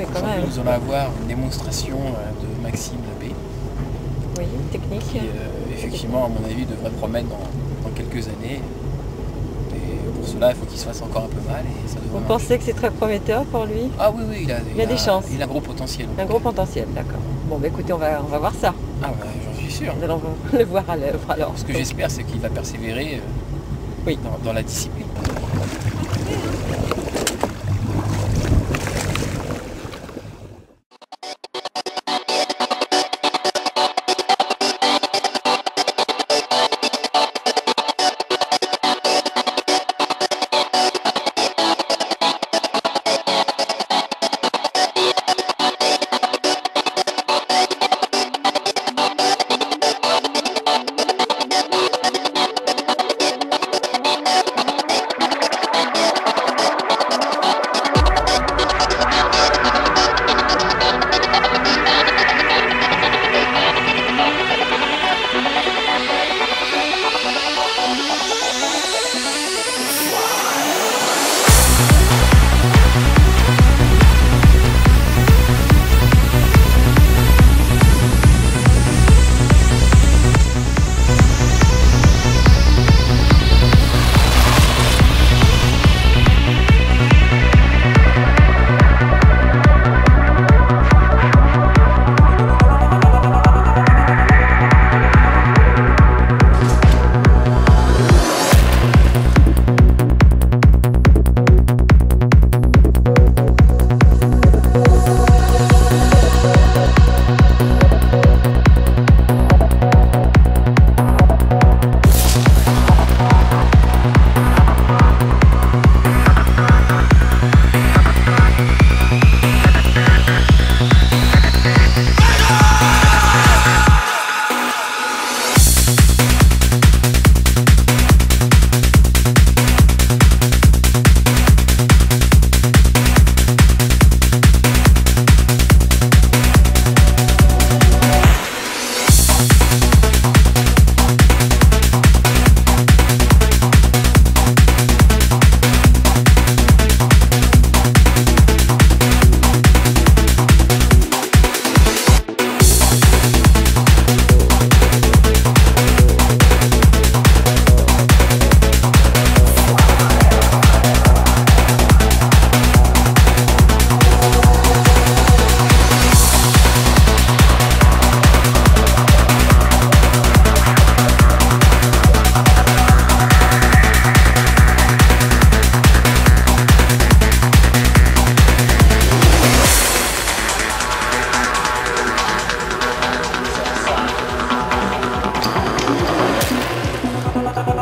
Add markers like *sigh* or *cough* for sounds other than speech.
Aujourd'hui, nous allons avoir une démonstration euh, de Maxime B, oui, technique. qui euh, effectivement, à mon avis, devrait promettre dans, dans quelques années. Et pour cela, il faut qu'il se fasse encore un peu mal et ça devrait Vous marcher. pensez que c'est très prometteur pour lui? Ah oui, oui, il a, Il a des chances. Il a un gros potentiel. Un gros potentiel, d'accord. Bon, bah écoutez, on va, on va voir ça. Ah bah, j'en suis sûr. Nous allons *laughs* le voir à l'œuvre alors. Ce que j'espère, c'est qu'il va persévérer euh, Oui. dans, dans la discipline.